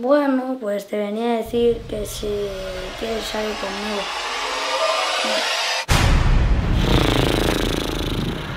Bueno, pues te venía a decir que si quieres salir conmigo.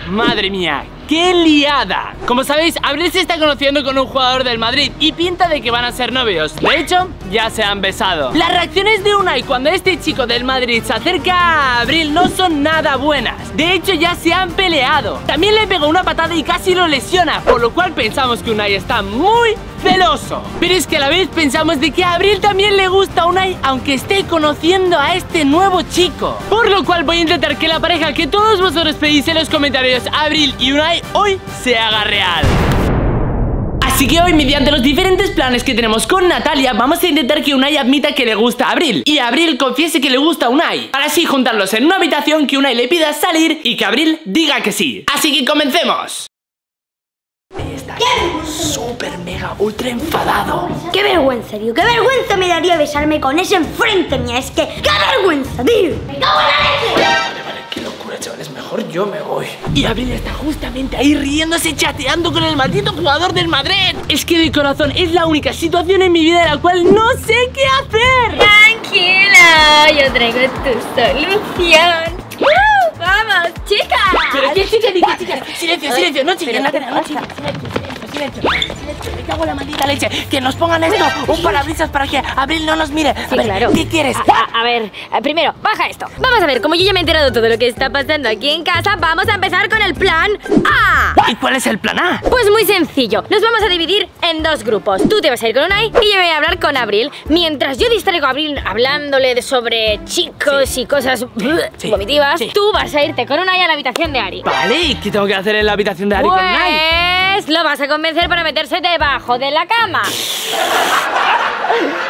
Madre mía, ¡qué liada! Como sabéis, Abril se está conociendo con un jugador del Madrid y pinta de que van a ser novios. De hecho, ya se han besado. Las reacciones de Unai cuando este chico del Madrid se acerca a Abril no son nada buenas. De hecho, ya se han peleado. También le pegó una patada y casi lo lesiona, por lo cual pensamos que Unai está muy celoso. Pero es que a la vez pensamos de que a Abril también le gusta a Unai, aunque esté conociendo a este nuevo chico. Por lo cual voy a intentar que la pareja que todos vosotros pedís en los comentarios, Abril y Unai, hoy se haga real. Así que hoy, mediante los diferentes planes que tenemos con Natalia, vamos a intentar que Unai admita que le gusta a Abril y Abril confiese que le gusta a Unai. Para así juntarlos en una habitación que Unai le pida salir y que Abril diga que sí. Así que comencemos. Está súper mega ultra enfadado. ¡Qué vergüenza, tío! ¡Qué vergüenza me daría besarme con ese enfrente mía! Es que, ¡qué vergüenza, tío! ¡Me cago en la leche! Chavales. Mejor yo me voy. Y Abril está justamente ahí riéndose, chateando con el maldito jugador del Madrid. Es que de corazón es la única situación en mi vida en la cual no sé qué hacer. Tranquila, yo traigo tu solución. ¡Uh! ¡Vamos, chicas! Pero qué chica, ni qué. Silencio, silencio, no Natalia, no. Silencio, silencio, silencio. Silencio, me cago en la maldita leche. Que nos pongan esto, un parabrisas para que Abril no nos mire. Sí, a ver, claro. ¿qué quieres? A, a- a ver, eh, primero, baja esto. Vamos a ver, como yo ya me he enterado todo lo que está pasando aquí en casa, vamos a empezar con el plan A. ¿Y cuál es el plan A? Pues muy sencillo, nos vamos a dividir en dos grupos. Tú te vas a ir con Unai y yo voy a hablar con Abril. Mientras yo distraigo a Abril hablándole de sobre chicos y cosas Sí. vomitivas, Sí. tú vas a irte con Unai a la habitación de Ari. Vale, ¿y qué tengo que hacer en la habitación de Ari con Unai? Pues lo vas a convencer para meterse debajo de la cama.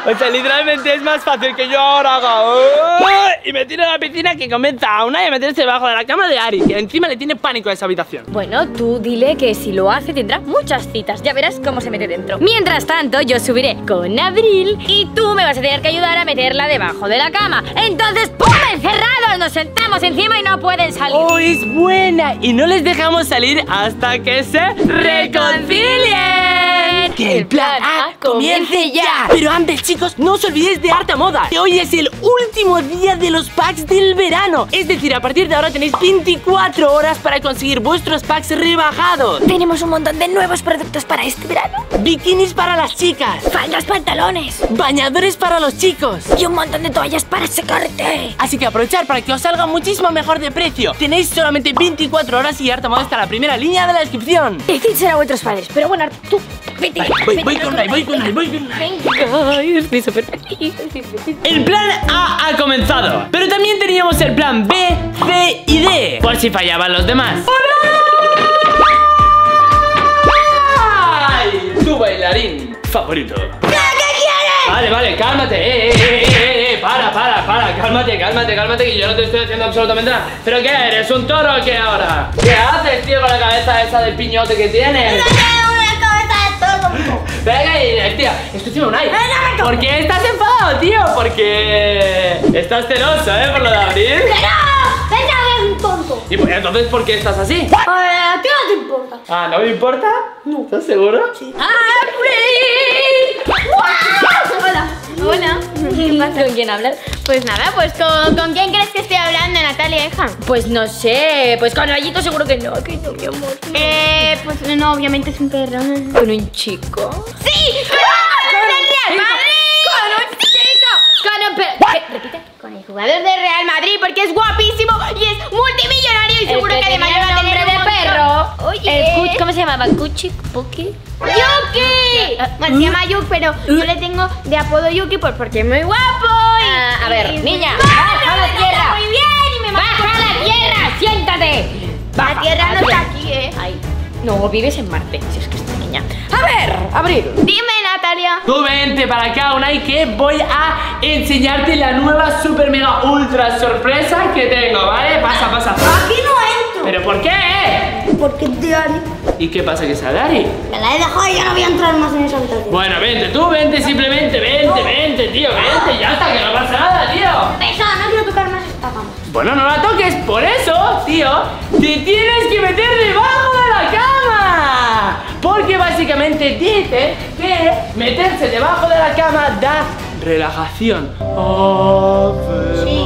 O sea, literalmente es más fácil que yo ahora haga "Oh", y me tire a la piscina que comienza a Unai a meterse debajo de la cama de Ari, que encima le tiene pánico a esa habitación. Bueno, tú dile que si lo hace tendrá muchas citas. Ya verás cómo se mete dentro. Mientras tanto, yo subiré con Abril y tú me vas a tener que ayudar a meterla debajo de la cama. Entonces, ¡pum! ¡Encerrados! Nos sentamos encima y no pueden salir. ¡Oh, es buena! Y no les dejamos salir hasta que se reconcilien. Guilherme! É! Que el plan A comience ya. Pero antes, chicos, no os olvidéis de Harta Moda. Que hoy es el último día de los packs del verano. Es decir, a partir de ahora tenéis 24 horas para conseguir vuestros packs rebajados. Tenemos un montón de nuevos productos para este verano. Bikinis para las chicas. Faldas, pantalones Bañadores para los chicos. y un montón de toallas para secarte. Así que aprovechar para que os salga muchísimo mejor de precio. Tenéis solamente 24 horas y Harta Moda está en la primera línea de la descripción. Decídselo a vuestros padres, pero bueno, tú, vete. Voy, vete voy con Unai, voy con Unai, voy con estoy súper feliz. El plan A ha comenzado, pero también teníamos el plan B, C y D, por si fallaban los demás. ¡Ay! Tu bailarín favorito. ¿Qué quieres? Vale, vale, cálmate, eh, eh, eh, eh, eh, para, para, para, cálmate, cálmate, cálmate, que yo no te estoy haciendo absolutamente nada. ¿Pero qué eres, un toro o qué ahora? ¿Qué haces, tío, con la cabeza esa del piñote que tienes? Venga, y, tío, escúchame, me toques. ¿Por qué estás enfadado, tío? Porque estás celoso, ¿eh? Por lo de abrir. ¡Que no! ¡Vete a ver un tonto! ¿Y pues, entonces por qué estás así? A ver, a ti no te importa. Ah, ¿no me importa? No. ¿Estás seguro? Sí. ¡Abril! Hola. ¿Qué pasa? ¿Con quién hablas? Pues nada, pues ¿con, ¿con quién crees que estoy hablando, Natalia, hija? Pues no sé, pues con Rayito seguro que no, que no, mi amor. Eh, pues no, obviamente es un perro. ¿Con un chico? ¡Sí! ¡Con el Real Madrid! ¡Con un chico! ¡Con un perro! ¿Repite? Con el jugador de Real Madrid porque es guapísimo y es multimillonario y seguro que, además tenía va a nombre tener de un montón- perro. Oye. El ¿Cómo se llamaba? ¿Cuchi? ¿Puki? ¡Yuki! Ah, Bueno, se llama Yuki, pero yo le tengo de apodo Yuki pues porque es muy guapo y... Ah, a ver, y- niña, ¡No, baja la tierra! Muy bien y me ¡Baja la tierra! ¡Siéntate! La tierra no está aquí, ¿eh? Ay, no, vives en Marte, si es que niña. A ver, Abril. Dime, Natalia. Tú vente para acá, Unai, que voy a enseñarte la nueva super mega ultra sorpresa que tengo, ¿vale? Pasa, pasa. Aquí no entro. ¿Pero por qué? Porque es de Ari. ¿Y qué pasa que sale Ari? Me la he dejado y ya no voy a entrar más en esa habitación. Bueno, vente, tú vente simplemente, vente, vente, tío, vente, ya está, que no pasa nada, tío. Pesa, no quiero tocar más esta cama. Bueno, no la toques, por eso, tío, te tienes que meter debajo de la cama. Básicamente dice que meterse debajo de la cama da relajación. Sí.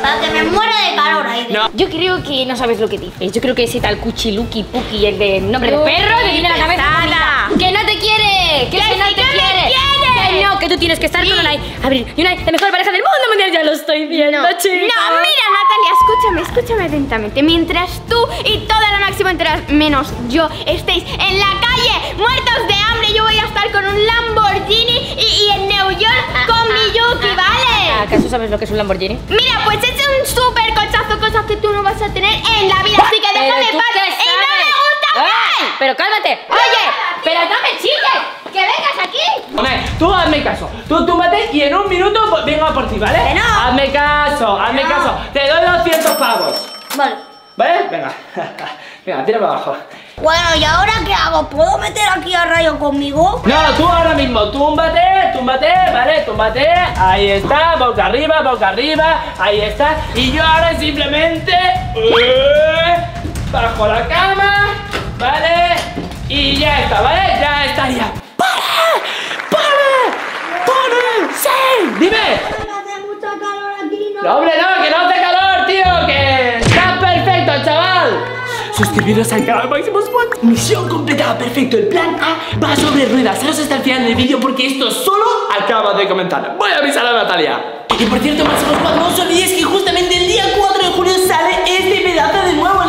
Para que me muera de calor ahí. No. Yo creo que no sabes lo que dices. Yo creo que ese tal Cuchiluki Puki, el de nombre de perro, a la cabeza. pesada. ¡Que no te quiere! ¡Que, ese no sí te que me quiere! quiere! ¡Que tú tienes que estar Sí. con Unai. Abril, y Unai, la mejor pareja del mundo mundial, ya lo estoy viendo, No, mira Natalia, escúchame, escúchame atentamente Mientras tú y toda la máxima entera menos yo estéis en la calle muertos de hambre Yo voy a estar con un Lamborghini y, y en New York con mi Yuki, ¿vale? ¿Acaso sabes lo que es un Lamborghini? Mira, pues es un súper cochazo, cosas que tú no vas a tener en la vida Así que déjame paz y no me gusta ¡Ah! Pero cálmate. Oye, pero no me chilles. ¡Que vengas aquí! Hombre, tú hazme caso. Tú túmbate y en un minuto pues, vengo a por ti, ¿vale? Que no. Hazme caso, hazme no. caso. Te doy 200 pavos. Vale. ¿Vale? Venga. Venga, tira para abajo. Bueno, ¿y ahora qué hago? ¿Puedo meter aquí a Rayo conmigo? No, tú ahora mismo, túmbate, túmbate, vale, túmbate. Ahí está, boca arriba, boca arriba. Ahí está. Y yo ahora simplemente. eh, bajo la cama, ¿vale? Y ya está, ¿vale? Ya estaría. ¡Para! ¡Sí! ¡Dime! Hace mucho calor aquí, No, hombre, no, que no hace calor, tío, que está perfecto, chaval. Suscribiros al canal Máximo Squad. Misión completada, perfecto. El plan A va sobre ruedas. Salos hasta el final del vídeo porque esto solo acaba de comentar. Voy a avisar a Natalia. Y por cierto, Máximo Squad, no os olvidéis que justamente el día 4 de julio sale este pedazo de nuevo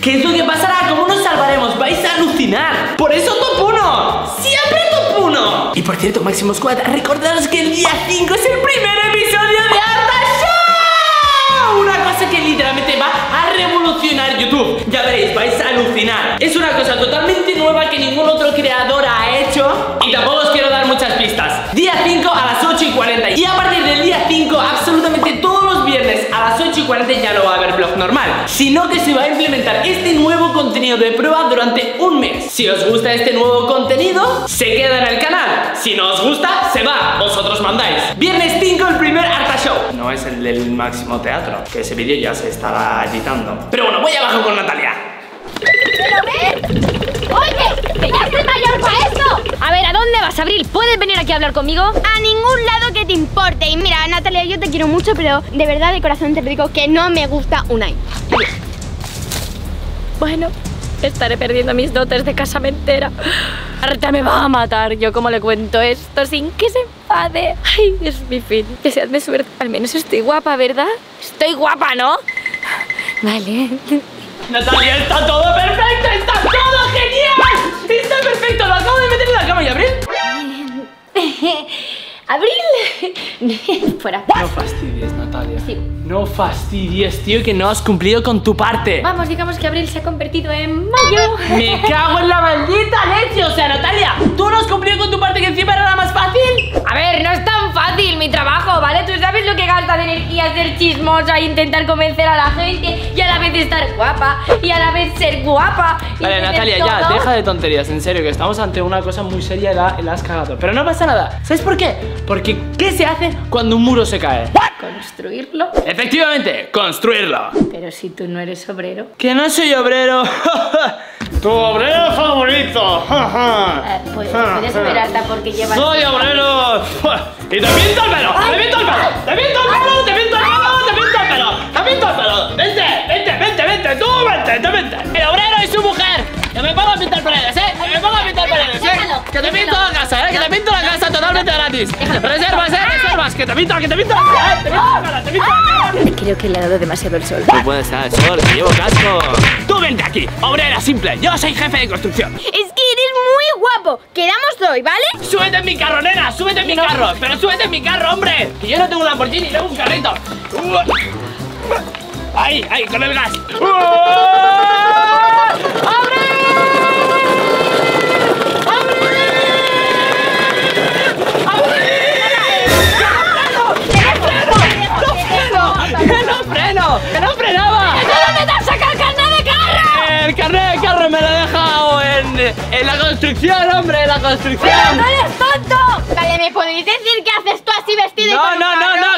¿Qué es lo que pasará? ¿Cómo nos salvaremos? Vais a alucinar. Por eso top 1. Siempre top 1. Y por cierto, Máximo Squad, recordaros que el día 5 es el primer episodio de Arta Show. Una cosa que literalmente va a revolucionar YouTube. Ya veréis, vais a alucinar. Es una cosa totalmente nueva que ningún otro creador ha hecho. Y tampoco os quiero dar muchas pistas. Día 5 a las 8 y 40. Y a partir del día 5, absolutamente 8 y 40 ya no va a haber blog normal. Sino que se va a implementar este nuevo contenido de prueba durante un mes. Si os gusta este nuevo contenido, se queda en el canal. Si no os gusta, se va. Vosotros mandáis. Viernes 5, el primer Arta Show. No es el del máximo teatro, que ese vídeo ya se estará editando. Pero bueno, voy abajo con Natalia. Oye, que ya soy mayor para esto. A ver, ¿a dónde vas, Abril? ¿Puedes venir aquí a hablar conmigo? A ningún lado que te importe Y mira, Natalia, yo te quiero mucho Pero de verdad, de corazón te digo que no me gusta Unai Bueno, estaré perdiendo mis dotes de casamentera. Arta me va a matar. Yo como le cuento esto sin que se enfade. Ay, es mi fin. Deseadme suerte. Al menos estoy guapa, ¿verdad? Estoy guapa, ¿no? Vale. Natalia, está todo perfecto, perfecto, lo acabo de meter en la cama y abrir. Abril. Fuera. No fastidies, Natalia. Sí. No fastidies, tío, que no has cumplido con tu parte. Vamos, digamos que Abril se ha convertido en mayo. Me cago en la maldita leche. O sea, Natalia, tú no has cumplido con tu parte que encima era la más fácil. A ver, no es tan fácil mi trabajo, ¿vale? Tú sabes lo que energía ser chismosa e intentar convencer a la gente y a la vez estar guapa y a la vez ser guapa. Vale, Natalia, ya, deja de tonterías, en serio, que estamos ante una cosa muy seria y la, la has cagado. Pero no pasa nada. ¿Sabes por qué? Porque, ¿qué se hace cuando un muro se cae? Construirlo. Efectivamente, construirlo. Pero si tú no eres obrero. Que no soy obrero. tu obrero favorito. Eh, pues, puedes esperarte porque llevas. Soy obrero. Y te pinto el pelo. Te pinto el pelo. Te pinto el pelo. Te pinto el pelo. Te pinto el pelo. Te pinto el pelo. Vente, vente, vente, vente. Tú vente, te vente. El obrero y su mujer. Que me pongo a pintar paredes, ¿eh? Que me pongo a pintar paredes, ¿eh? Que te pinto la casa, ¿eh? Que te pinto la casa totalmente gratis. Reservas, ¿eh? Reservas. Que te pinto, que te pinto la cara, ¿eh? Te pinto la cara, te pinto la cara. Creo que le ha dado demasiado el sol. No puede estar el sol, que llevo casco. Tú vente aquí, obrera simple. Yo soy jefe de construcción. Es que eres muy guapo Quedamos hoy, ¿vale? Súbete en mi carro, nena, súbete en mi carro. Pero súbete en mi carro, hombre. Que yo no tengo un Lamborghini, tengo un carrito. Ahí, ahí, con el gas. ¡Que no freno! ¡Que no frenaba! ¿Dónde te has sacado el carnet de carro? El carnet de carro me lo he dejado en, en la construcción, hombre, en la construcción. ¡No eres tonto! Vale, ¿me podéis decir qué haces tú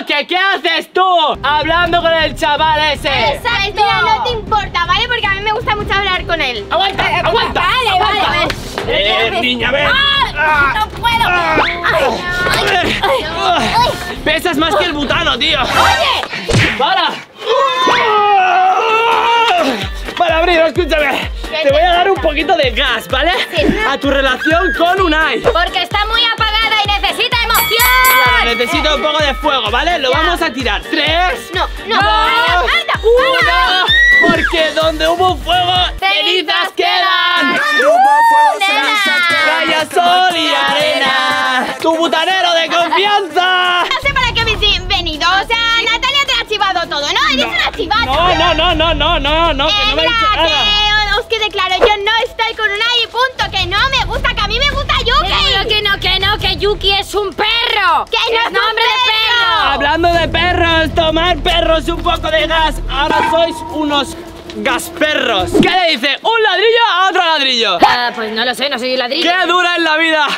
que ¿qué haces tú? Hablando con el chaval ese. Exacto. Mira, no te importa, ¿vale? Porque a mí me gusta mucho hablar con él. Aguanta, aguanta. Vale, vale, vale. Eh, niña, ven. ¡Ah! ¡No puedo! Ay, ay, ay. Pesas más que el butano, tío. ¡Oye! ¡Para! Abril, escúchame. Te voy a dar un poquito de gas, ¿vale? A tu relación con Unai. Porque está muy apagada y necesita Claro, emoción. necesito un poco de fuego, ¿vale? Lo vamos a tirar. Tres. No, no. dos, ¡Anda, anda! uno. Porque donde hubo fuego, cenizas quedan. Raya, sol y arena. Tu butanero de confianza. No sé para qué habéis venido. O sea, Natalia te ha chivado todo, ¿no? Eres una. No, no, no, no, no, no, no, que Eh, no me ha dicho nada. que os quede claro, yo no estoy con Unai y punto, que no me gusta, que a mí me gusta Yuki. Pero que no, que no, que Yuki es un perro. Que no es un nombre de perro. perro. Hablando de perros, tomar perros un poco de gas. Ahora sois unos gasperros. ¿Qué le dice? ¿Un ladrillo a otro ladrillo? Ah, pues no lo sé, no soy ladrillo. ¡Qué dura es la vida!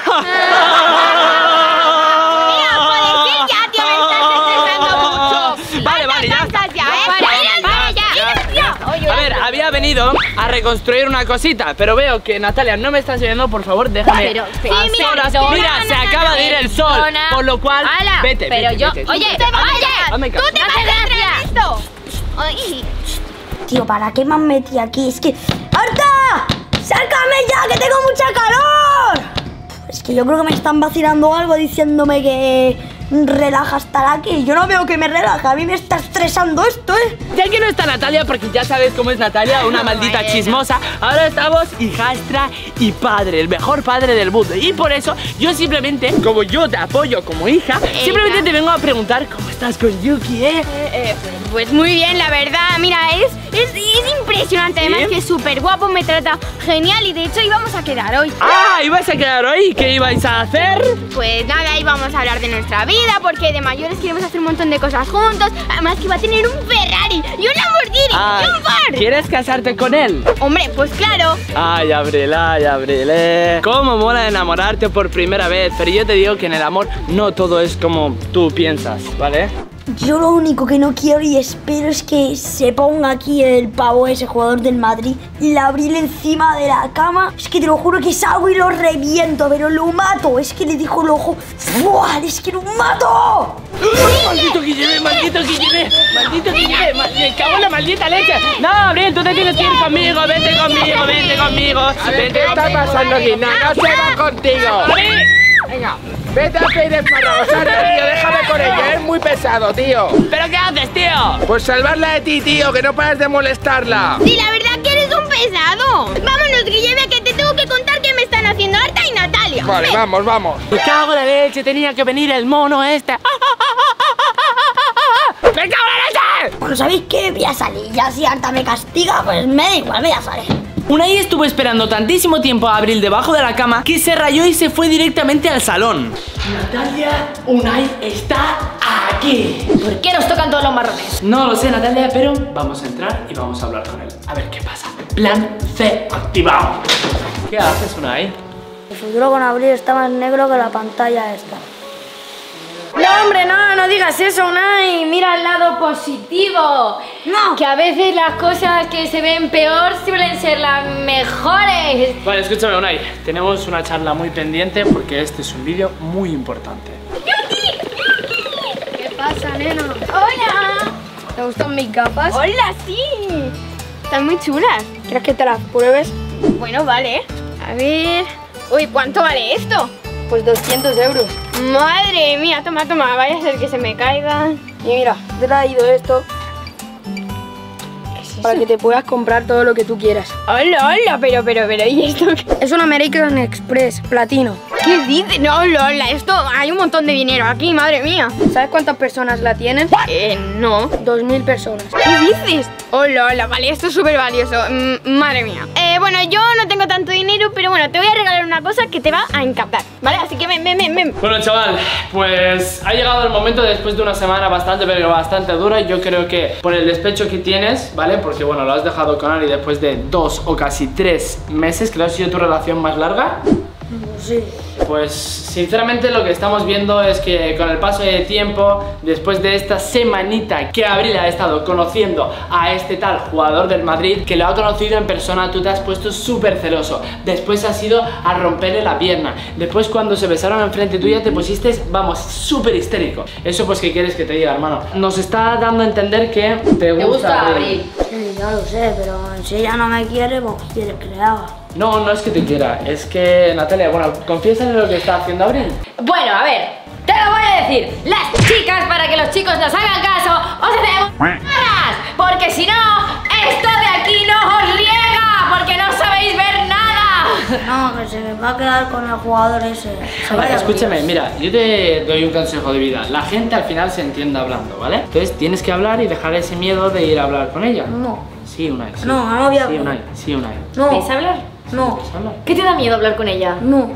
había venido a reconstruir una cosita, pero veo que Natalia no me estás oyendo, por favor, déjame. Pero, Sí, mira, perdona, mira, se acaba de ir el sol, perdona. por lo cual, Ala, vete, pero vete, yo- vete. oye, Te oye, tú te vas a esto. Tío, ¿para qué me han metido aquí? Es que... ¡Harta! ¡Sácame ya, que tengo mucha calor! Es que yo creo que me están vacilando algo diciéndome que relaja estar aquí. Yo no veo que me relaja, a mí me está estresando esto, ¿eh? Ya que no está Natalia, porque ya sabes cómo es Natalia, una maldita chismosa, ahora estamos hijastra y padre, el mejor padre del mundo. Y por eso yo simplemente, como yo te apoyo como hija, simplemente te vengo a preguntar cómo estás con Yuki, ¿eh? eh, pues muy bien, la verdad. Mira, es, es, es impresionante. Además, ¿Sí? que es súper guapo, me trata genial. Y de hecho, íbamos a quedar hoy. Ah, ¿ibais a quedar hoy? ¿Qué ibais a hacer? Pues nada, íbamos a hablar de nuestra vida, porque de mayores queremos hacer un montón de cosas juntos. Además, que iba a tener un Ferrari y un Lamborghini Ah, y un bar. ¿Quieres casarte con él? Hombre, pues claro. Ay, Abril, ay, Abril, eh. Cómo mola enamorarte por primera vez, pero yo te digo que en el amor no todo es como tú piensas, ¿vale? Yo lo único que no quiero y espero es que se ponga aquí el pavo, ese jugador del Madrid, la abril encima de la cama. Es que te lo juro que salgo y lo reviento, pero lo mato. Es que le dijo el ojo, ¡Buah! Es que lo mato. ¡Maldito Guillermo, maldito Guillermo! ¡Maldito Guillermo! ¡Me cago en la maldita leche! No, Abril, tú te tienes que ir conmigo, vete conmigo, vete conmigo. ¿Qué está pasando aquí? No, no se va contigo. Abril. Venga, vete a pedir anda, tío, déjame con ella, es muy pesado, tío. ¿Pero qué haces, tío? Pues salvarla de ti, tío, que no pares de molestarla. Sí, la verdad que eres un pesado. Vámonos, Guilleme, que te tengo que contar que me están haciendo Arta y Natalia. Vale, Ven. vamos, vamos. Me cago en la leche, tenía que venir el mono este. ¡Me cago en la leche! Bueno, ¿sabéis qué? Voy a salir. Ya si harta me castiga, pues me da igual, voy a salir. Unai estuvo esperando tantísimo tiempo a Abril debajo de la cama que se rayó y se fue directamente al salón. Natalia, Unai está aquí. ¿Por qué nos tocan todos los marrones? No lo sé, Natalia, pero vamos a entrar y vamos a hablar con él. A ver qué pasa. Plan C activado. ¿Qué haces, Unai? El futuro con abril está más negro que la pantalla esta. No, hombre, no, no digas eso, Unai. Mira el lado positivo. No. Que a veces las cosas que se ven peor suelen ser las mejores. Vale, escúchame, Unai. Tenemos una charla muy pendiente porque este es un vídeo muy importante. ¿Qué pasa, nena? Hola. ¿Te gustan mis gafas? Hola, sí. Están muy chulas. ¿Quieres que te las pruebes? Bueno, vale. A ver. Uy, ¿cuánto vale esto? Pues 200 euros. Madre mía, toma, toma, vaya a ser que se me caigan. Y mira, te he traído esto para que te puedas comprar todo lo que tú quieras. Hola, hola, pero, pero, pero, ¿y esto qué? Es un American Express platino. ¿Qué dices? No, Lola, esto hay un montón de dinero aquí, madre mía. ¿Sabes cuántas personas la tienen? Eh, no. 2.000 personas. ¿Qué dices? Oh, Lola, vale, esto es súper valioso. Mm, madre mía. Eh, bueno, yo no tengo tanto dinero, pero bueno, te voy a regalar una cosa que te va a encantar, ¿vale? Así que ven, ven, ven, ven. Bueno, chaval, pues ha llegado el momento después de una semana bastante, pero bastante dura. Yo creo que por el despecho que tienes, ¿vale? Porque bueno, lo has dejado con Ari después de dos o casi tres meses. Que ha sido tu relación más larga. Pues sí. Pues sinceramente lo que estamos viendo es que con el paso del tiempo, después de esta semanita que Abril ha estado conociendo a este tal jugador del Madrid, que lo ha conocido en persona, tú te has puesto súper celoso. Después has ido a romperle la pierna. Después cuando se besaron enfrente tuya te pusiste, vamos, súper histérico. Eso pues que quieres que te diga, hermano. Nos está dando a entender que te gusta, ¿Te gusta Abril. Abril? Sí, ya lo sé, pero si ella no me quiere, pues quiere que le haga. No, no es que te quiera, es que Natalia, bueno, confiésale lo que está haciendo Abril. Bueno, a ver, te lo voy a decir. Las chicas, para que los chicos nos hagan caso, os hacemos caras. Porque si no, esto de aquí no os riega. Porque no sabéis ver nada. No, que se va a quedar con el jugador ese. Se Vale, escúchame, mira, yo te doy un consejo de vida. La gente al final se entiende hablando, ¿vale? Entonces tienes que hablar y dejar ese miedo de ir a hablar con ella. No, Sí, Unai. Sí. No, no voy a Sí, hablar. Unai. Sí, Unai. no, ¿Vais a hablar? No. ¿Qué te da miedo hablar con ella? no.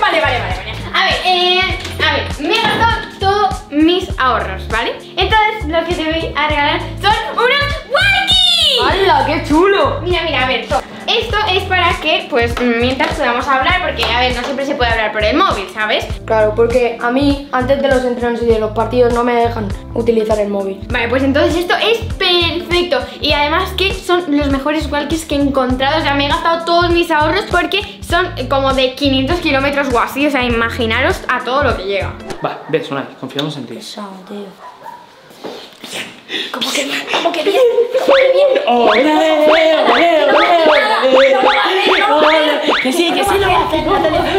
Vale, vale, vale, vale. A ver, eh, a ver, me he gastado todos mis ahorros, ¿vale? Entonces lo que te voy a regalar son unos walkies. ¡Hala, qué chulo! Mira, mira, a ver, esto es para que, pues, mientras podamos hablar, porque, a ver, no siempre se puede hablar por el móvil, ¿sabes? Claro, porque a mí, antes de los entrenos y de los partidos, no me dejan utilizar el móvil. Vale, pues entonces esto es perfecto Y además que son los mejores walkies que he encontrado O sea, me he gastado todos mis ahorros porque son como de 500 kilómetros o así O sea, imaginaros a todo lo que llega Va, ves, Unai, confiamos en ti. Pesado, tío. ¡Ole, ole, ole, ole! Que sí, que sí lo hace,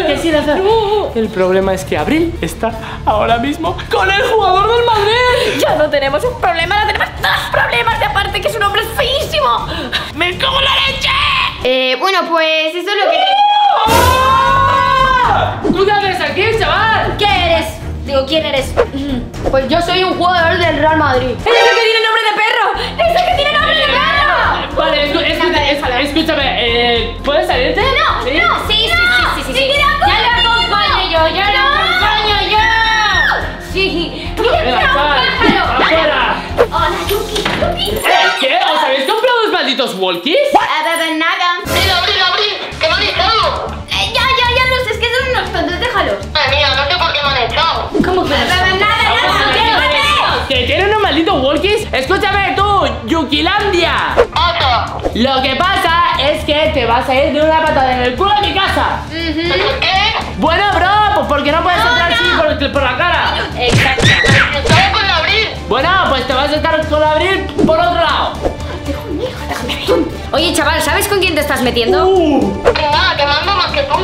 que sí lo hace. El problema es que Abril está ahora mismo con el jugador del Madrid. Ya no tenemos un problema, no tenemos dos problemas. Y aparte que su nombre es feísimo. ¡Me como la leche! eh, Bueno, pues eso es lo que... ¡Ah! ¿Tú qué haces aquí, chaval? ¿Qué eres? Digo, ¿quién eres? Pues yo soy un jugador del Real Madrid. ¡Es el que tiene nombre de perro! ¡Es el que tiene nombre de perro! Vale, escu- escucha- es- escúchame, eh, ¿puedes salirte? No, ¿Sí? no, sí, sí, sí, sí, sí, sí. Ya lo acompaño yo, ya lo acompaño yo. Sí. Pájaro. afuera. Hola, Yuki, Yuki. ¿Eh? ¿Qué? ¿Os habéis comprado los malditos walkies? Bah, bah, nada ¡Abril, Abril, Abril! ¿Cómo que Nada, nada, ¿Que tienen unos malditos walkies? Escúchame tú, Yukilandia. ¡Pasa! Lo que pasa es que te vas a ir de una patada en el culo a mi casa. ¿Por qué? Bueno, bro, pues porque no puedes entrar así por, por la cara. Exacto. ¡Estaba con Abril! Bueno, pues te vas a estar con Abril por otro lado. Oye, chaval, ¿sabes con quién te estás metiendo? Uh. Que nada, que mando más que tú.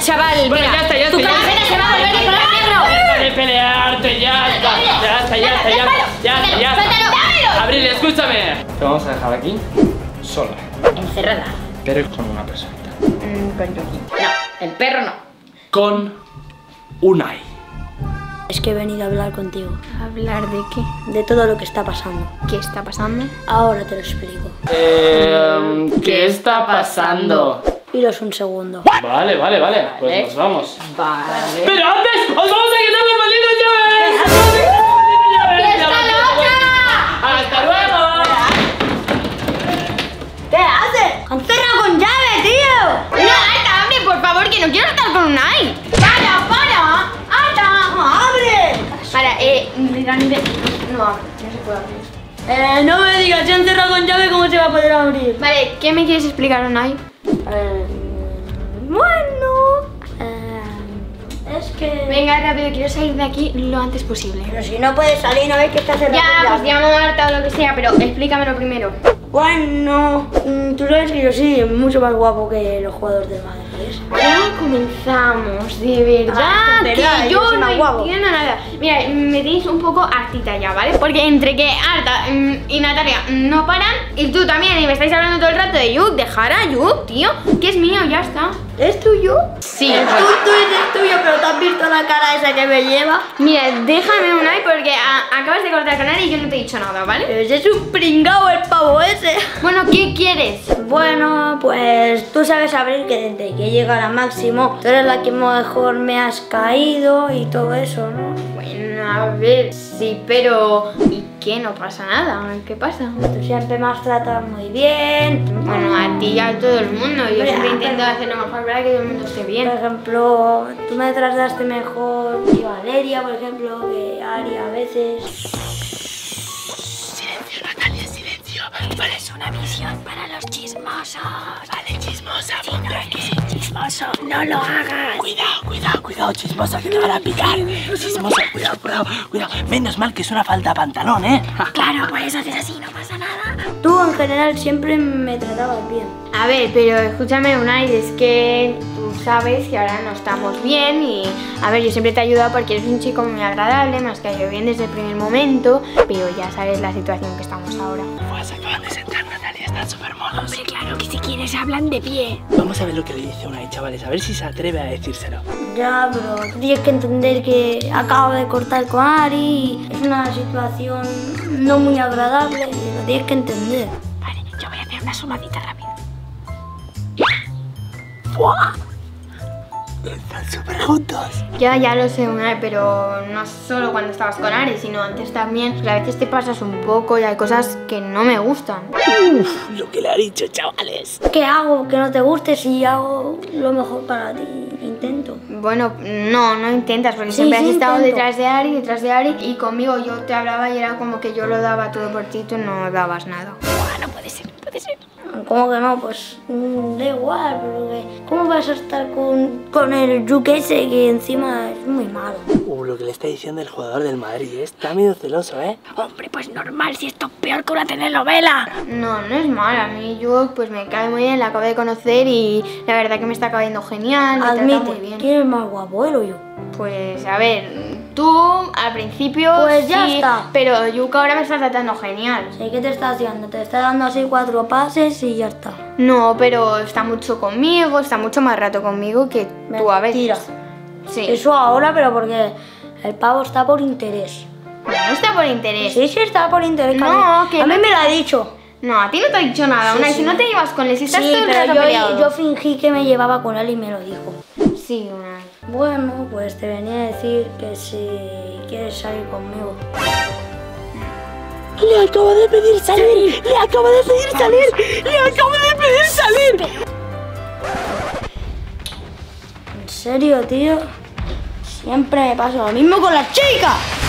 ¿Cómo que pringada, chaval? Bueno, Mira, ya está, ya tu está, camiseta se va a volver de color negro. Deja de pelearte, ya está, ya está, ya está, ya está, ya está, ya está. Abril, escúchame. Te vamos a dejar aquí sola, Encerrada. pero con una personita. No, el perro no. Con Unai. Es que he venido a hablar contigo. ¿Hablar de qué? De todo lo que está pasando. ¿Qué está pasando? Ahora te lo explico. Eh, ¿Qué está pasando? Iros un segundo. Vale, vale, vale. Pues nos vamos. Vale. ¡Pero antes! ¡Os vamos a quitar las malditas llaves! ¡Hasta luego! ¿Qué haces? ¡Han cerrado con llave, tío! No, Ata, abre, por favor, que no quiero estar con Unai ¡Para, para! ¡Ata! ¡Abre! Para, eh, realmente no abre, no se puede abrir Eh, no me digas, si han cerrado con llave, ¿cómo se va a poder abrir? Vale, ¿qué me quieres explicar, Unai? Eh, bueno, eh, es que... Venga, rápido, quiero salir de aquí lo antes posible. Pero si no puedes salir, no ves que está cerrado Ya, pues llamo a Marta o lo que sea, pero explícamelo primero Bueno, mm, tú sabes que yo sí, mucho más guapo que los jugadores del Madrid. Ya comenzamos, de verdad, Ah, verdad, yo yo no guapo. entiendo nada. Mira, me tenéis un poco hartita ya, ¿vale? Porque entre que Arta mm, y Natalia no paran, y tú también, y me estáis hablando todo el rato de Yuk, dejar a Yuk, tío, que es mío, ya está. ¿Es tuyo? Sí, Es tuyo, es tuyo, pero te has visto la cara esa que me lleva. Mira, déjame un like porque a- acabas de cortar con él y yo no te he dicho nada, ¿vale? Ese es un pringao el pavo ese. Bueno, ¿qué quieres? Bueno, pues tú sabes, Abril, que desde que llega a máximo, tú eres la que mejor me has caído y todo eso, ¿no? A ver, sí, pero... ¿Y qué? No pasa nada. ¿Qué pasa? Tú siempre me has tratado muy bien. Bueno, a ti y a todo el mundo. Yo siempre intento pero- hacer lo mejor para que todo el mundo esté Por bien. ejemplo, tú me trataste mejor que Valeria, por ejemplo, que Ari a veces. Vale, es una misión para los chismosos. Vale, chismosa, ponte aquí. Chismoso, no lo hagas. Cuidado, cuidado, cuidado, chismosa, que te van a picar. Chismosa, cuidado, cuidado, cuidado. Menos mal que es una falta de pantalón, ¿eh? Claro, por eso haces así, no pasa nada. Tú en general siempre me tratabas bien. A ver, pero escúchame, Unai, es que tú sabes que ahora no estamos bien y, a ver, yo siempre te he ayudado porque eres un chico muy agradable, me has caído bien desde el primer momento, pero ya sabes la situación que estamos ahora. Pues están súper monos. Hombre, claro que si quieres hablan de pie. Vamos a ver lo que le dice una chavales, a ver si se atreve a decírselo. Ya, pero tienes que entender que acabo de cortar con Ari. Es una situación no muy agradable y lo tienes que entender. Vale, yo voy a hacer una sumadita rápida. Están súper juntos. Ya, ya lo sé, Unai, pero no solo cuando estabas con Ari, sino antes también, porque a veces te pasas un poco y hay cosas que no me gustan. Uf, lo que le ha dicho, chavales. ¿Qué hago que no te guste si hago lo mejor para ti? Intento. Bueno, no, no intentas, porque Sí, siempre sí has estado intento. detrás de Ari, detrás de Ari, y conmigo yo te hablaba y era como que yo lo daba todo por ti y tú no dabas nada. Buah, no puede ser, no puede ser. ¿Cómo que no? Pues mm, da igual, porque ¿cómo vas a estar con, con el Yuke ese que encima es muy malo? Uh, lo que le está diciendo el jugador del Madrid, ¿eh? está medio celoso, ¿eh? Hombre, pues normal, si esto es peor que una telenovela. No, no es mal, a mí yo pues me cae muy bien, la acabo de conocer y la verdad que me está cayendo genial, me trata muy Admite, bien. ¿quién es más guapo, él o yo? Pues a ver, tú al principio Pues ya sí, está. pero Yuka ahora me está tratando genial. Sé que te está haciendo, te está dando así cuatro pases y ya está. No, pero está mucho conmigo, está mucho más rato conmigo que tú a veces. Sí. Eso ahora, pero porque el pavo está por interés. No está por interés. Sí, sí, está por interés. No, a mí, que a mí no- me lo ha dicho. No, a ti no te ha dicho nada, Sí, Unai, sí. si no te llevas con él, si estás Sí, todo el pero peleado. yo, yo fingí que me llevaba con él y me lo dijo. Sí, Unai. Bueno, pues te venía a decir que si quieres salir conmigo. Le acabo de pedir salir, le acabo de pedir salir, le acabo de pedir salir. ¿En serio, tío? Siempre me pasa lo mismo con las chicas.